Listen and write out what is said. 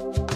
you